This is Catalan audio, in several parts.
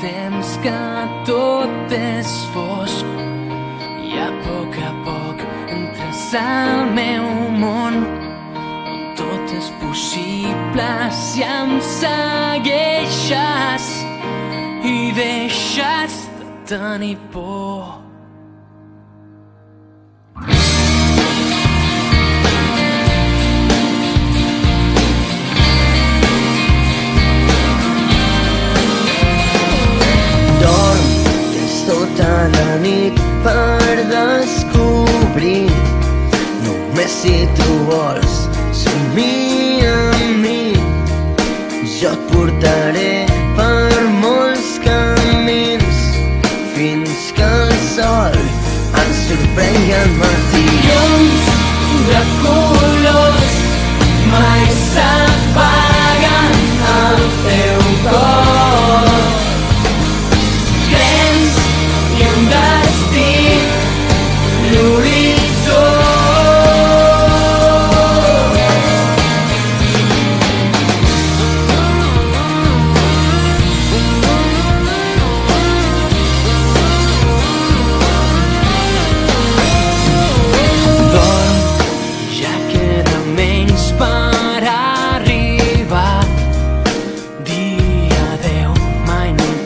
temps que tot és fosc i a poc a poc entres al meu món tot és possible si em segueixes i deixes de tenir por. Nit per descobrir. Només si tu vols, somia amb mi. Jo et portaré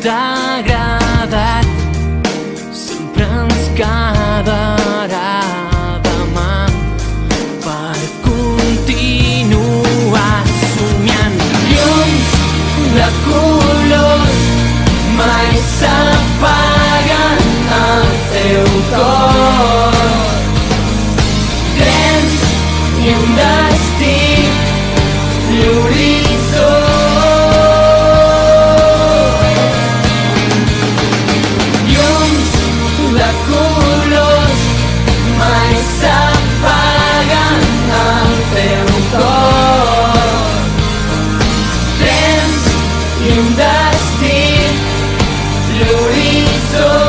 t'ha agradat. Sempre ens quedarà demà per continuar somiant. Llums de colors mai s'apaguen al teu cor. y en dusty so.